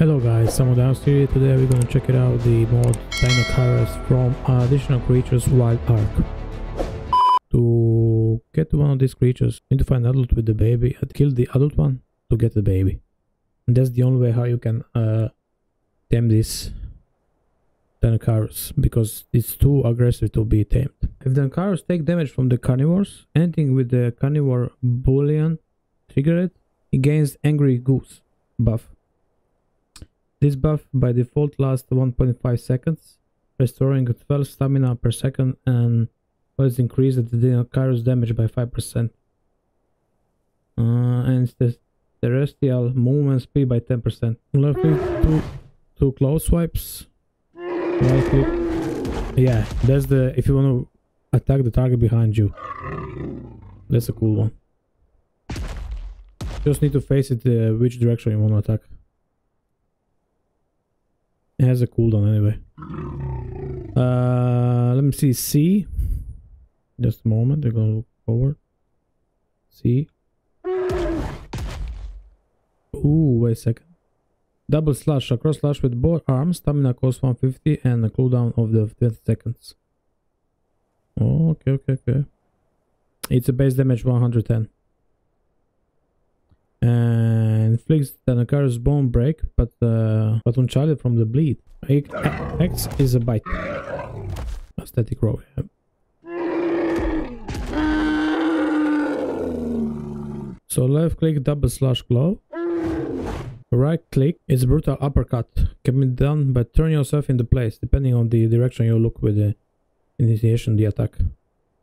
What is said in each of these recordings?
Hello guys, Samo Downs here. Today we're gonna check it out the mod Deinocheirus from Additional Creatures Wild Ark. To get one of these creatures, you need to find an adult with the baby and kill the adult one to get the baby. And that's the only way how you can uh, tame this Deinocheirus because it's too aggressive to be tamed. If the Deinocheirus take damage from the carnivores, anything with the carnivore boolean trigger it, it gains Angry Goose buff. This buff by default lasts 1.5 seconds, restoring 12 stamina per second and was increased the Deinocheirus damage by 5%. Uh, and the terrestrial movement speed by 10%. Left click two, two close swipes. Click. Yeah, that's the if you want to attack the target behind you. That's a cool one. Just need to face it uh, which direction you want to attack. It has a cooldown anyway. Uh, let me see. C. Just a moment. They're gonna look forward. C. Ooh, wait a second. Double slash across slash with both arms. Stamina cost 150 and a cooldown of the 20 seconds. Oh, okay, okay, okay. It's a base damage 110 and inflicts Deinocheirus bone break, but uh, but unchallenged from the bleed. X is a bite. Aesthetic row. Yeah. So left click double slash glow. Right click is brutal uppercut. Can be done by turning yourself into place depending on the direction you look with the initiation the attack.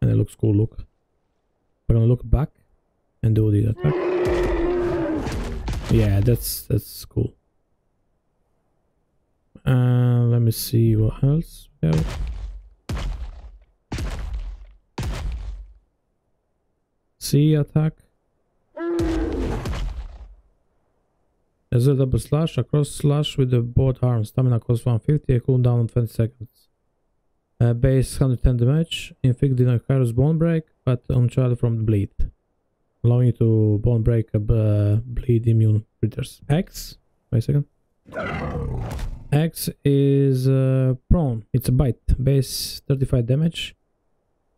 And it looks cool look. We're gonna look back and do the attack. Yeah, that's that's cool. Uh, let me see what else have. C attack. There's a double slash, across slash with the both arms. Stamina cost 150, a cooldown on 20 seconds. Uh, base 110 damage, inflict Deinocheirus bone break, but on child from the bleed allowing you to bone break uh, bleed immune critters. X, wait a second. X is uh, prone. It's a bite. Base 35 damage.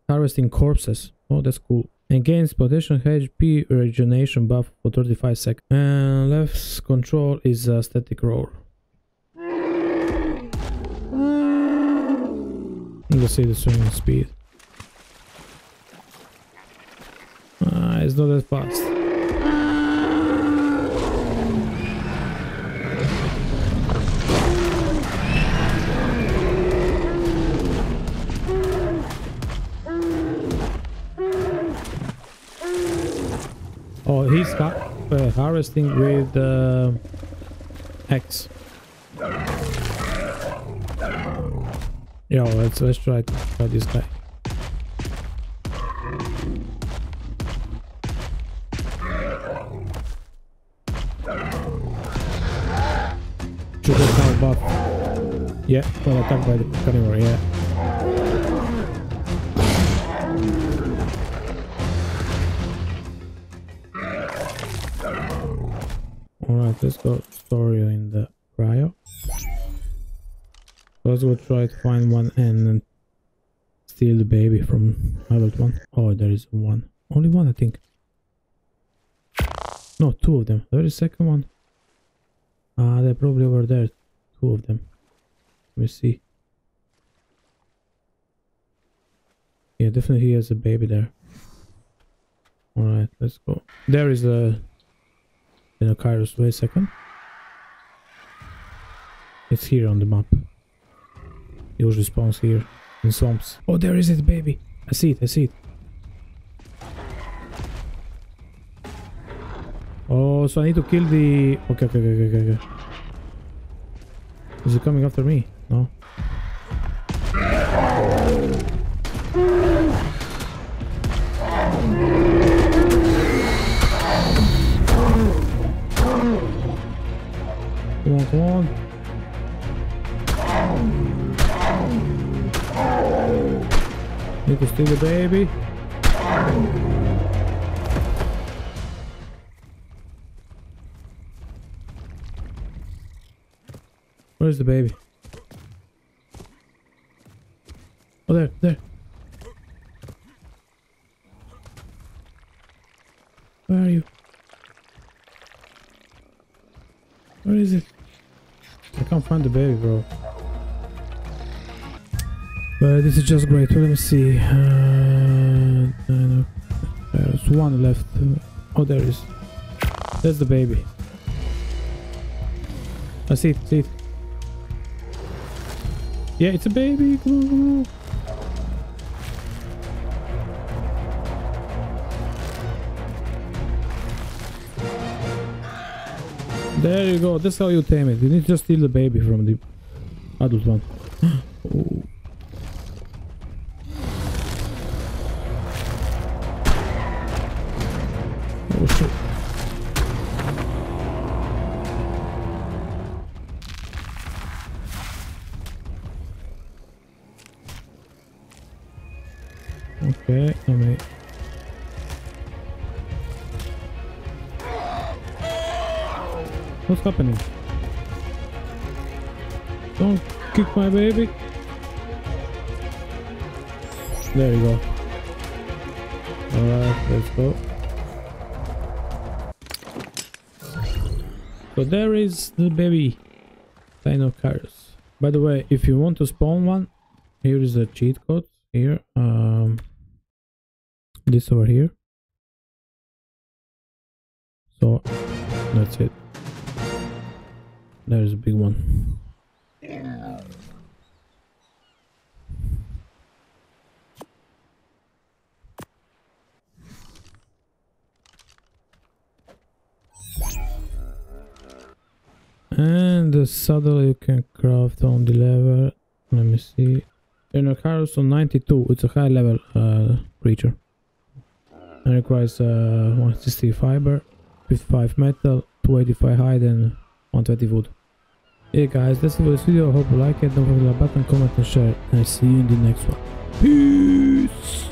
Harvesting corpses. Oh, that's cool. And gains potential HP regeneration buff for 35 seconds. And left control is a static roar. Let's see the swinging speed. Uh, it's not that fast. Oh, he's uh, harvesting with uh, X. Yo, let's let's try, try this guy. Yeah, well attacked by the carnivore, yeah. Alright, let's go story in the cryo. Let's go try to find one and steal the baby from adult one. Oh, there is one. Only one, I think. No, two of them. There is second one. Ah, uh, they're probably over there. Two of them. Let me see. Yeah, definitely he has a baby there. Alright, let's go. There is a... You know, Kairos, wait a second. It's here on the map. It usually spawns here in swamps. Oh, there is it, baby. I see it, I see it. Oh, so I need to kill the... Okay, okay, okay, okay, okay. Is it coming after me? No. Come on, come on. Need to steal the baby. Where's the baby? Oh, there, there. Where are you? Where is it? I can't find the baby, bro. But this is just great. Let me see. Uh, uh, there's one left. Oh, there is. That's the baby. I see it, see it. Yeah, it's a baby. Come on, come on. There you go. That's how you tame it. You need to steal the baby from the adult one. oh. What's happening? Don't kick my baby. There you go. Alright, let's go. So there is the baby Deinocheirus. By the way, if you want to spawn one, here is a cheat code. Here, um, this over here. So that's it. There's a big one. And the saddle you can craft on the level. Let me see. Deinocheirus on 92. It's a high level uh, creature. And requires uh, 160 fiber, 55 metal, 285 hide, and 120 wood. Yeah guys, it for this video. I hope you like it. Don't forget to like button, comment and share. And I see you in the next one. Peace!